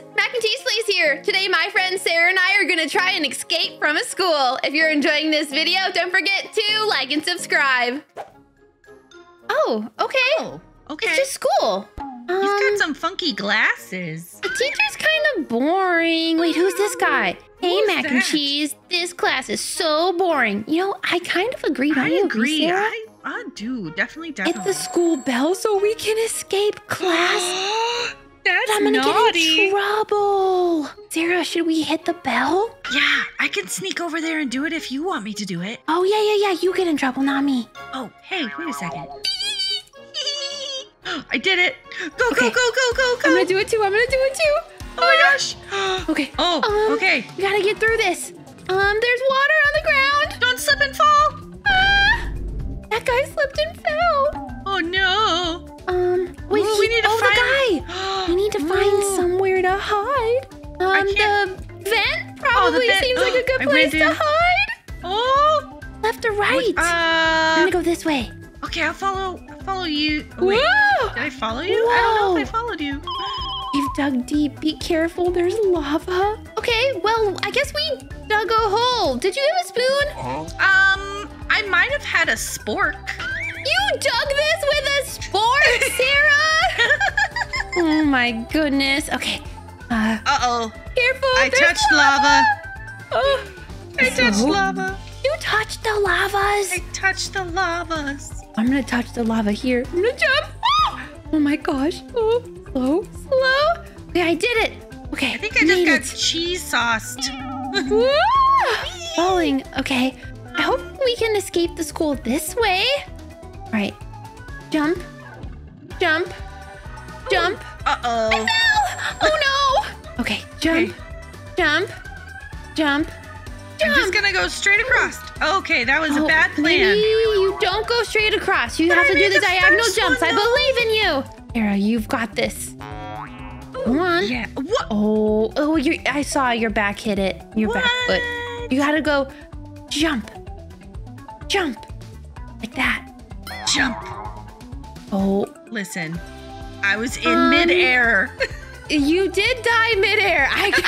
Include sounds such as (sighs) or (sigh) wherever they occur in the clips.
friends! Mac and Cheese Please here. Today, my friend Sarah and I are gonna try and escape from a school. If you're enjoying this video, don't forget to like and subscribe. Oh, okay. Oh, okay. It's just school. He's Um, got some funky glasses. the teacher's kind of boring. Wait, who's this guy? Hey, Mac and? Cheese. This class is so boring. You know, I kind of agree. I you agree. Sarah? I, I do. Definitely, definitely. the school bell so we can escape class. (gasps) (gasps) (gasps) That's I'm gonna naughty. get in trouble. Sarah, should we hit the bell? Yeah, I can sneak over there and do it if you want me to do it. Oh, yeah, yeah, yeah. You get in trouble, not me. Oh, hey, wait a second. (gasps) I did it. Go, Okay. go, go, go, go, go. I'm gonna do it too. I'm gonna do it too. oh my gosh. (gasps) Okay. Oh, Um, okay. We gotta get through this. Um, there's water on the ground. Don't slip and fall. A good I place to in. hide. Oh. Left or right? Uh, I'm gonna go this way. okay, I'll follow. I'll follow you. Oh, wait. Whoa! Did I follow you? I don't know if I followed you. You've dug deep. Be careful. There's lava. Okay, well, I guess we dug a hole. Did you have a spoon? Um, I might have had a spork. You dug this with a spork, Sarah? (laughs) oh my goodness. Okay. Uh, Uh oh. careful. I touched lava. Oh, I touched lava. you touched the lavas. I touched the lavas. I'm gonna touch the lava here. I'm gonna jump. Oh, oh my gosh. Oh, slow, slow. Okay, I did it. Okay. I think I just got it. cheese sauced. Falling. Okay. I hope we can escape the school this way. All right. Jump. Jump. Jump. Uh oh. No! Oh no! Okay. Jump. Okay. Jump. Jump. Jump. I'm just gonna go straight across. Okay, that was a Oh, bad plan. You don't go straight across. You But have I to do the the diagonal jumps. one, I believe in you. Sarah, you've got this. Come on. Yeah. What? Oh, oh, you I saw your back hit it. Your back foot. You gotta go jump. Jump. Like that. Jump. Oh, Listen, I was in Um, midair. (laughs) you did die midair. I, (laughs)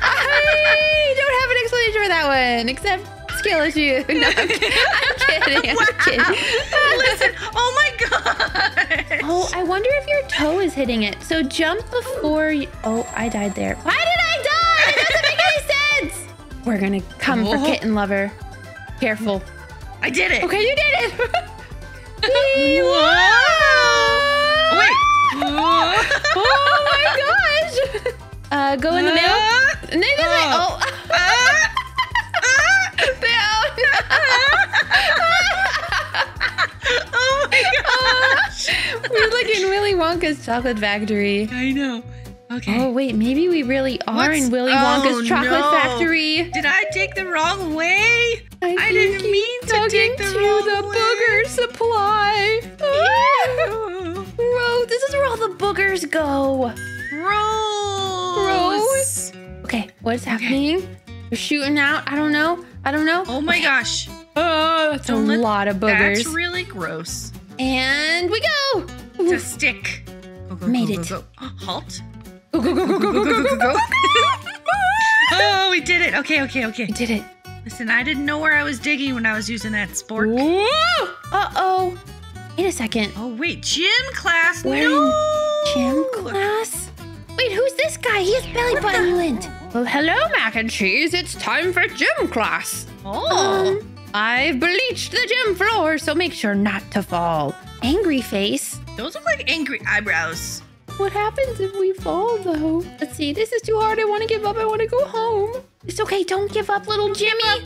I don't have an explanation for that one, except skill issue. (laughs) No, I'm, kid- I'm kidding. I'm Wow. kidding. Listen. Oh my god. Oh, I wonder if your toe is hitting it. So jump before you. Oh, I died there. Why did I die? It doesn't make any sense. We're gonna come for Oh. kitten lover. Careful. I did it. Okay, you did it. (laughs) Whoa. (laughs) Uh, go in the middle. No, this way. Oh. Oh. Ah. oh my gosh. (laughs) We're like in Willy Wonka's chocolate factory. I know. Okay. Oh wait, maybe we really are What's- in Willy oh, Wonka's chocolate no. factory. Did I take the wrong way? I think didn't mean to take the wrong the way. booger supply. Ew. Gross. (laughs) This is where all the boogers go. Gross. Okay, what's happening? You're shooting out. I don't know. I don't know. Oh my gosh. Oh, that's a Don't let- lot of boogers. That's really gross. and we go. It's a stick. Go, go, Made go, go, it. go. (gasps) Halt. Go, go, go, go, go, go, go, go, go. (laughs) Oh, we did it. Okay, okay, okay. We did it. Listen, I didn't know where I was digging when I was using that spork. Whoa! Uh-oh. Wait a second. Oh, wait. Gym class? We're in no! Gym class? Wait, who's this guy? He has belly button lint. Well, hello, mac and cheese. It's time for gym class. Oh. Um, I've bleached the gym floor, so make sure not to fall. Angry face. Those look like angry eyebrows. What happens if we fall, though? Let's see. This is too hard. I want to give up. I want to go home. It's okay. Don't give up, little Jimmy.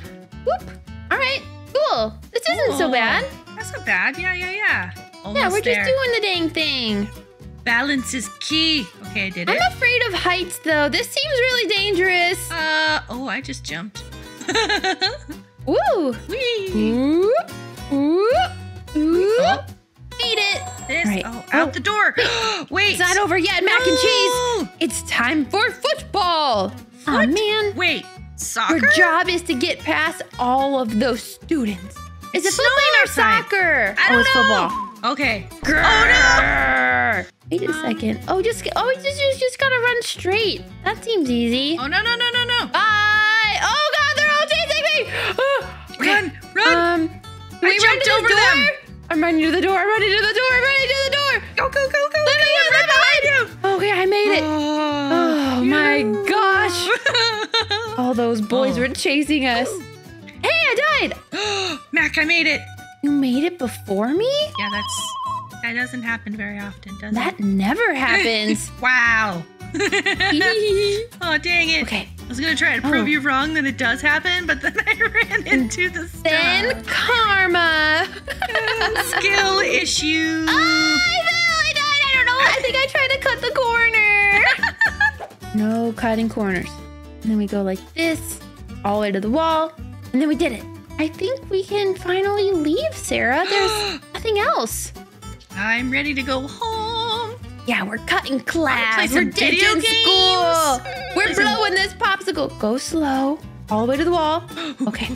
Whoop. All right. Cool. This isn't so bad. That's not bad. Yeah, yeah, yeah. Almost yeah, we're there. just doing the dang thing. Balance is key. Okay, I did it. I'm afraid of heights, though. This seems really dangerous. Uh, oh, I just jumped. (laughs) Woo. Whee! Ooh. Ooh. Ooh. Oh, Made it. this. Right. Oh, out the door. (gasps) Wait. It's not over yet, mac and cheese. It's time for football. Oh man. Wait, soccer? Your job is to get past all of those students. Is it football or soccer? I oh, don't it's know. football. Okay. Grrr. Oh no! Wait a second. Oh, just oh, just just just gotta run straight. That seems easy. Oh no no no no no! Bye. Oh God, they're all chasing me. Oh, (gasps) okay. Run run! Um, I we jumped to the door? them. I'm running to the door. I'm running to the door. I'm running to the door. go go go go! Let me in. run behind you! Okay, I made it. Oh, my gosh. gosh! (laughs) All those boys Oh. were chasing us. Hey, I died. (gasps) Mac, I made it. You made it before me? Yeah, that's that doesn't happen very often, does That never happens. (laughs) Wow. (laughs) oh dang it! okay, I was gonna try to prove Oh. you wrong that it does happen, but then I (laughs) ran into the stuff. then karma. skill issue. Oh, I fell. I died. I don't know. I think I tried to cut the corner. no cutting corners. And then we go like this, all the way to the wall, and then we did it. I think we can finally leave, Sarah. There's (gasps) nothing else. I'm ready to go home. Yeah, we're cutting class. We're ditching school. We're blowing this popsicle. Go slow, all the way to the wall. (gasps) Okay,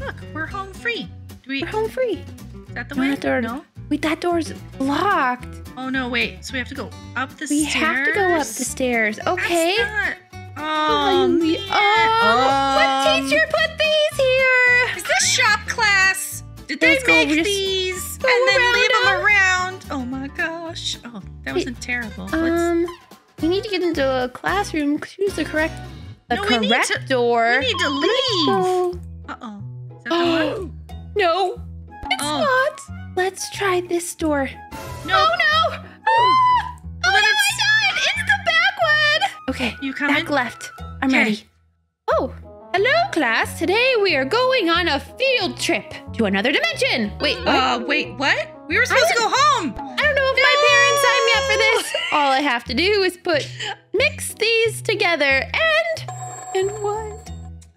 Look, we're home free. Do we? we're home free. Is that the No, way? that door- No. Wait, that door's locked. Oh no! Wait. So we have to go up the We stairs. We have to go up the stairs. Okay. Not- Oh, man. oh, what Um, teacher put these here? Is this shop class? Did they Let's make we these go and then leave them around? Oh my gosh! Oh, that wasn't terrible. Let's- Um, we need to get into a classroom. Choose the correct, the No, we correct to- door. we need to leave. Uh oh. Is that the one? (gasps) No, it's Oh. not. Let's try this door. No. Oh no! Ah! Oh, no, then I died! It's the back one! Okay, You coming? back left. I'm Okay. ready. Hello, class. Today we are going on a field trip to another dimension. Wait, what? Uh, wait, what? We were supposed to go home. I don't know if my parents signed me up for this. (laughs) All I have to do is put (laughs) mix these together and and what?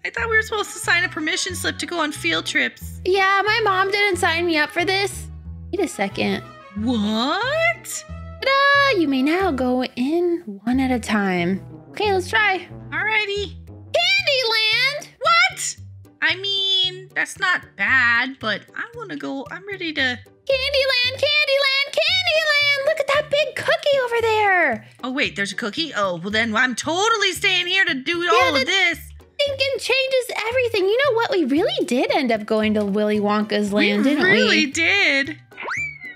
I thought we were supposed to sign a permission slip to go on field trips. Yeah, my mom didn't sign me up for this. Wait a second. What? Ta-da! You may now go in one at a time. Okay, let's try. Alrighty. I mean, that's not bad, but I want to go. I'm ready to. Candyland, Candyland, Candyland! Look at that big cookie over there. Oh wait, there's a cookie. Oh well, then I'm totally staying here to do all of this. Thinking changes everything. You know what? We really did end up going to Willy Wonka's land, we didn't really we? Really did.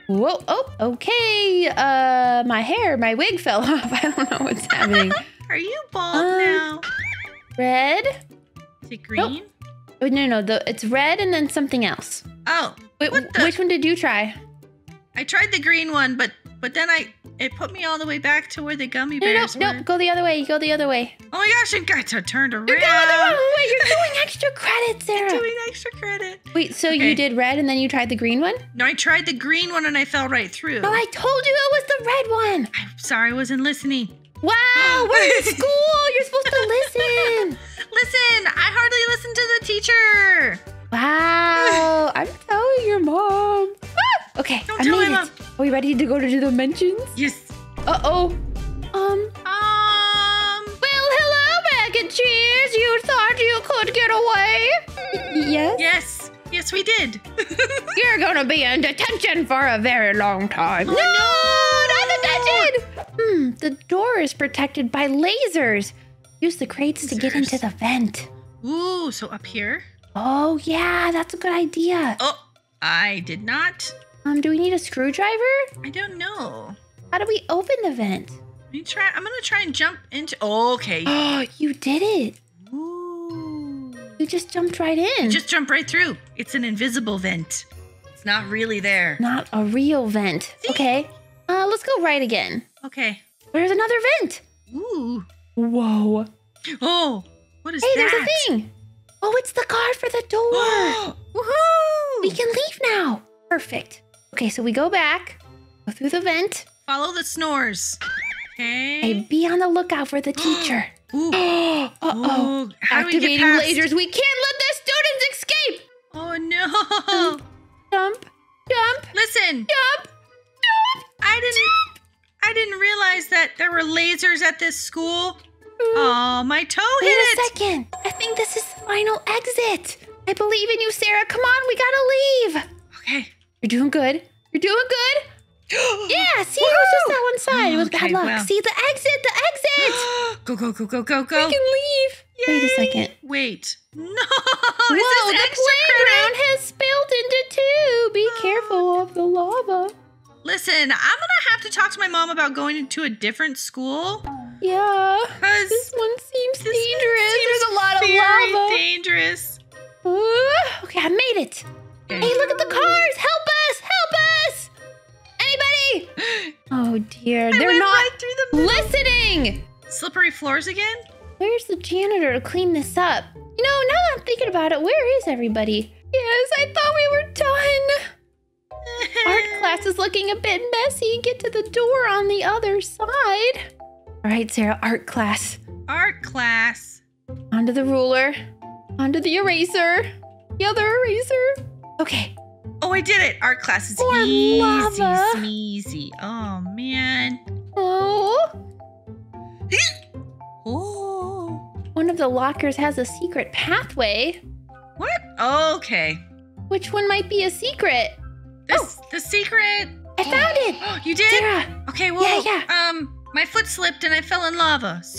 Whoa! Oh, okay. Uh, my hair, my wig fell (laughs) off. I don't know what's happening. (laughs) Are you bald Uh, now? Red? Is it green? Oh, Oh, no, no. The, it's red and then something else. Oh, Wait, which one did you try? I tried the green one, but but then I it put me all the way back to where the gummy No, no, bears no, were. no. Go the other way. You go the other way. Oh my gosh, I got to turned around. You're going the wrong way. You're (laughs) doing extra credit, Sarah. Doing extra credit. Wait, so Okay. you did red and then you tried the green one? No, I tried the green one and I fell right through. Oh, I told you it was the red one. I'm sorry, I wasn't listening. Wow, we're in (laughs) school. You're supposed to listen. (laughs) Listen, I hardly listened to the teacher. Wow, I'm telling your mom. Ah, okay, Don't I tell made my it. mom. Are we ready to go to the dimensions? Yes. Uh oh. Um. Um. Well, hello, Mac and Cheese. You thought you could get away? yes. Yes. Yes, we did. (laughs) You're gonna be in detention for a very long time. Oh, no, not detention. Hmm. The door is protected by lasers. Use the crates to get into the vent. Ooh, so up here. Oh yeah, that's a good idea. Oh, I did not. Um, do we need a screwdriver? I don't know. How do we open the vent? Let me try. I'm gonna try and jump into. Oh, okay. Oh, (gasps) you did it. Ooh. You just jumped right in. Just jump right through. It's an invisible vent. It's not really there. not a real vent. Okay. Uh, let's go right again. Okay. There's another vent. Ooh. Whoa. Oh, what is Hey, that? Hey, there's a thing. Oh, it's the card for the door. (gasps) Woohoo! we can leave now. Perfect. Okay, so we go back, go through the vent. Follow the snores. Hey, be on the lookout for the (gasps) teacher. Ooh. (gasps) uh oh. Ooh. How do we get Activating past? lasers. We can't let the students escape. Oh no! Jump, jump, Listen, jump, jump. I didn't. I didn't realize that there were lasers at this school. Oh, my toe Wait hit a second. I think this is the final exit. I believe in you, Sarah. Come on, we gotta leave. Okay. You're doing good. You're doing good. (gasps) Yeah, see, it was just that one side. It was bad luck. well. See the exit, the exit. (gasps) go, go, go, go, go, go. We can leave. Wait a second. Wait. (laughs) No. Whoa, the playground has spilled into two. Be (gasps) careful of the lava. Listen, I'm gonna have to talk to my mom about going to a different school Yeah. because This one seems this dangerous. seems There's a lot of lava. dangerous. Uh, okay, I made it. Okay. Hey, look at the cars. Help us! Help us! Anybody? (gasps) Oh dear, I they're not right the listening. slippery floors again. Where's the janitor to clean this up? You know, now that I'm thinking about it, where is everybody? Yes, I thought we were. Art class is looking a bit messy. Get to the door on the other side. All right, Sarah, art class. Art class. Onto the ruler. Onto the eraser. The other eraser. Okay. Oh, I did it. Art class is More easy, lava. smeezy. Oh man. Oh. (gasps) Oh. One of the lockers has a secret pathway. What? Okay. Which one might be a secret? This the secret. I found it. (gasps) You did? Sarah, Okay. Well, Yeah, yeah. um, my foot slipped and I fell in lava. So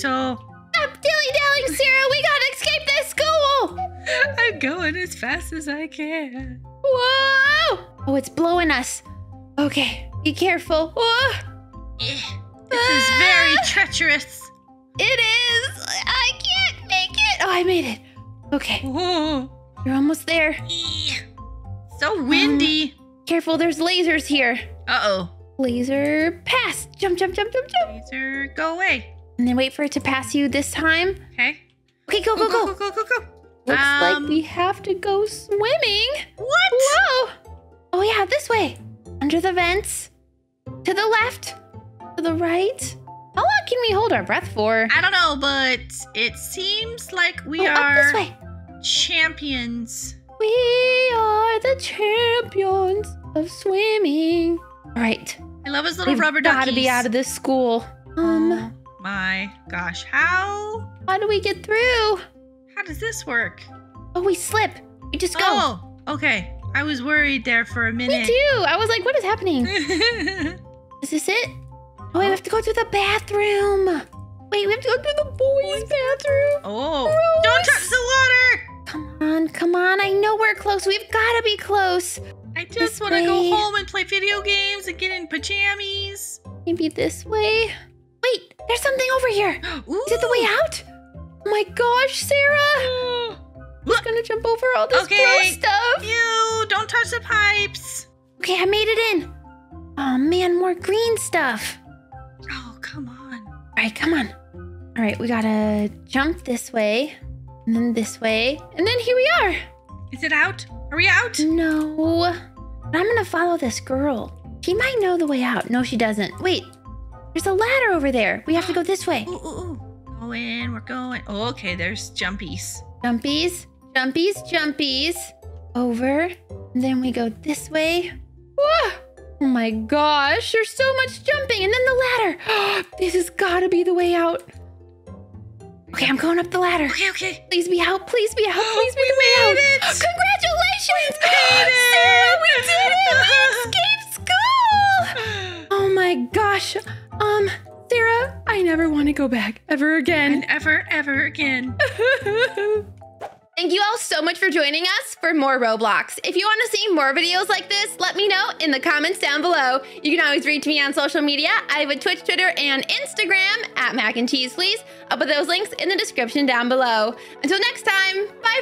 stop dilly-dallying, Sarah. We gotta escape this school. (laughs) I'm going as fast as I can. Whoa! Oh, it's blowing us. Okay, be careful. Whoa! Eh, This is very treacherous. It is. I can't make it. Oh, I made it. Okay, Oh. you're almost there. Eh. So windy. Careful, there's lasers here. Uh oh. Laser pass. Jump, jump, jump, jump, jump. Laser, go away. And then wait for it to pass you this time. Okay. Okay, go, go, go. go, go, go, go. Looks like Um, we have to go swimming. What? Whoa! Oh yeah, this way. Under the vents. To the left. To the right. How long can we hold our breath for? I don't know, but it seems like we oh, up this are way. champions. We are the champions of swimming. All right. I love his little We've rubber Gotta be out of this school. Um, oh my gosh, how how do we get through? how does this work? Oh, we slip. We just go. Oh, okay. I was worried there for a minute. Me too. I was like, what is happening? (laughs) Is this it? Oh, we have to go through the bathroom. Wait, we have to go through the boys' bathroom. oh, Gross. don't touch the water. Come on, come on. I know we're close. We've got to be close. I just want to go home and play video games and get in pajamas. Maybe this way. Wait, there's something over here. Ooh. (gasps) Is it the way out? Oh my gosh, Sarah. Mm. Just gonna jump over all this Okay. gross stuff. You don't touch the pipes. Okay, I made it in. Oh man, more green stuff. Oh, come on. All right, come on. All right, we gotta jump this way, and then this way, and then here we are. Is it out? Are we out? No, but I'm gonna follow this girl. She might know the way out. No, she doesn't. Wait, there's a ladder over there. We have to go this way. (gasps) Ooh, ooh, ooh. Going, we're going. Oh, okay, there's jumpies. Jumpies, jumpies, jumpies. Over. And then we go this way. Whoa! Oh my gosh, there's so much jumping. And then the ladder. (gasps) this has got to be the way out. Okay, I'm going up the ladder. Okay, okay. Please be out. Please be out. (gasps) Please be We the way made out. it. Congratulations! made (gasps) it. Sarah, we did it! We escaped school! (sighs) Oh my gosh. Um, Sarah, I never want to go back ever again. And ever, ever again. (laughs) Thank you all so much for joining us for more Roblox. If you want to see more videos like this, let me know in the comments down below. You can always reach me on social media. I have a Twitch, Twitter, and Instagram at Mac and Cheese Please. I'll put those links in the description down below. Until next time, bye